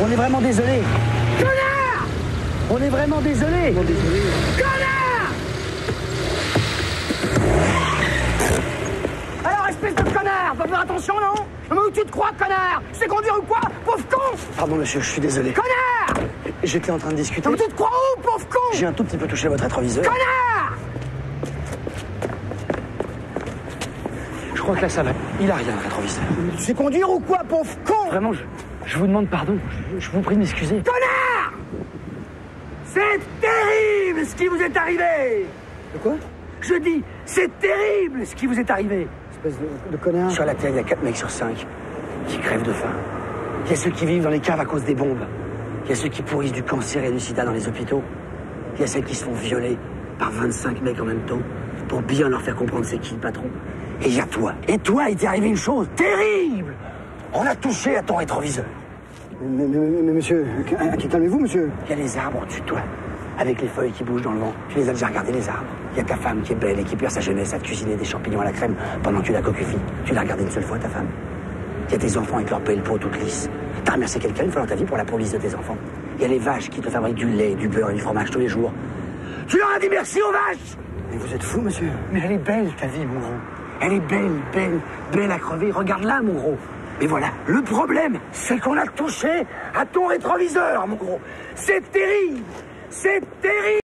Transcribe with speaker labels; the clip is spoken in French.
Speaker 1: On est vraiment désolé.
Speaker 2: Connard
Speaker 1: On est vraiment désolé.
Speaker 2: Connard Alors, espèce de connard Faut faire attention, non Mais où tu te crois, connard Tu sais conduire ou quoi Pauvre con
Speaker 1: Pardon, monsieur, je suis désolé.
Speaker 2: Connard
Speaker 1: J'étais en train de discuter.
Speaker 2: Mais tu te crois où, pauvre con
Speaker 1: J'ai un tout petit peu touché votre rétroviseur.
Speaker 2: Connard
Speaker 1: Je crois que là, ça va. Il a rien, le rétroviseur.
Speaker 2: Tu sais conduire ou quoi, pauvre con
Speaker 1: Vraiment, je, je vous demande pardon. Je, je vous prie de m'excuser.
Speaker 2: Connard C'est terrible ce qui vous est arrivé
Speaker 1: De quoi
Speaker 2: Je dis, c'est terrible ce qui vous est arrivé
Speaker 1: Espèce de, de connard. Sur la Terre, il y a 4 mecs sur 5 qui crèvent de faim. Il y a ceux qui vivent dans les caves à cause des bombes. Il y a ceux qui pourrissent du cancer et du sida dans les hôpitaux. Il y a celles qui se font violer par 25 mecs en même temps pour bien leur faire comprendre c'est qui le patron. Et il y a toi. Et toi, il t'est arrivé une chose terrible. On a touché à ton rétroviseur.
Speaker 3: Mais, mais- mais- mais monsieur, que- calmez-vous, monsieur?
Speaker 1: Il y a les arbres au-dessus de toi, avec les feuilles qui bougent dans le vent. Tu les as déjà regardés, les arbres? Il y a ta femme qui est belle et qui perd sa jeunesse à te cuisiner des champignons à la crème pendant que tu la cocufies. Tu l'as regardée une seule fois, ta femme. Il y a tes enfants avec leur belle peau toute lisse. T'as remercié quelqu'un une fois dans ta vie pour la police de tes enfants. Il y a les vaches qui te fabriquent du lait, du beurre et du fromage tous les jours. Tu leur as dit merci aux vaches
Speaker 3: Mais vous êtes fou, monsieur.
Speaker 1: Mais elle est belle, ta vie, mon gros. Elle est belle, belle, belle à crever. Regarde-la, mon gros. Mais voilà, le problème, c'est qu'on a touché à ton rétroviseur, mon gros. C'est terrible C'est terrible